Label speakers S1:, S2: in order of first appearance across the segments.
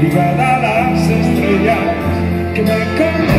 S1: Privada las estrellas que me
S2: acompañan.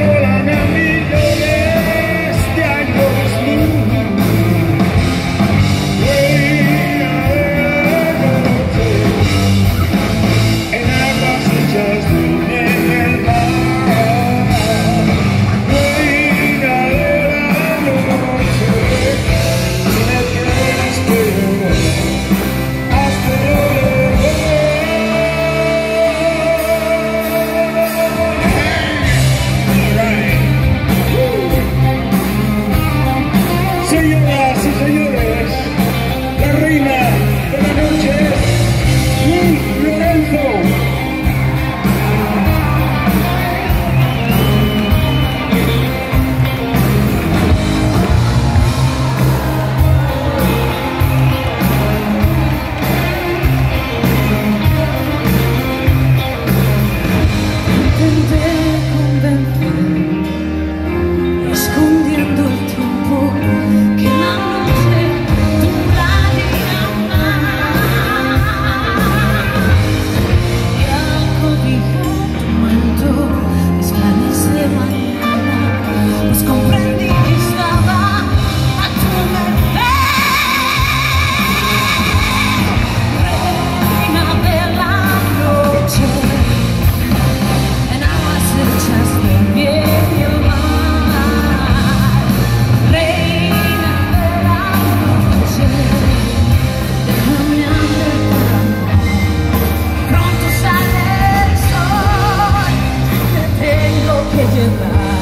S1: 看见了。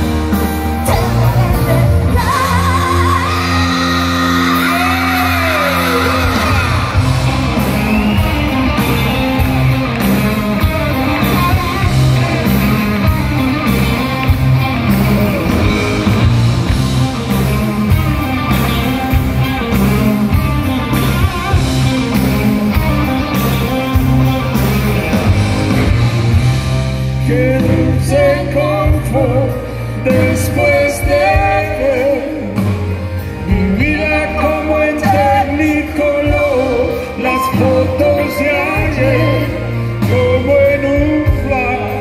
S1: después de mi vida como en color las fotos de ayer como en un flash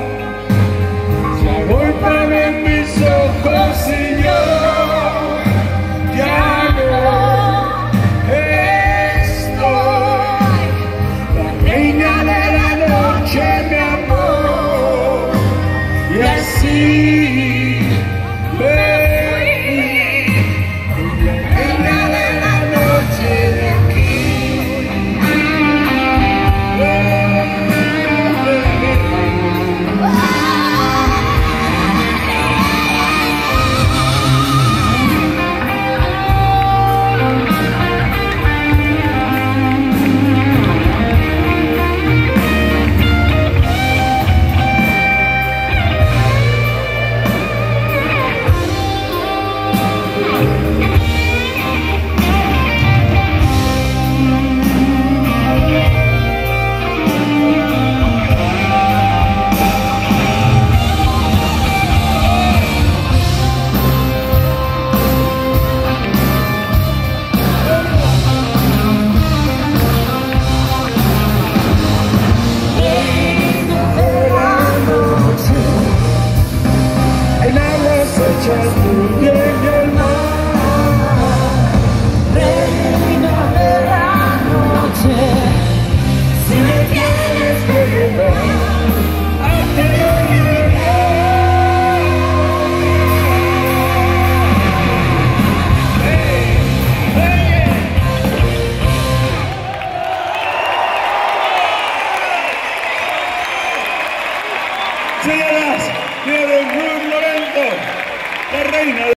S1: se agolpan en mis ojos y yo reina.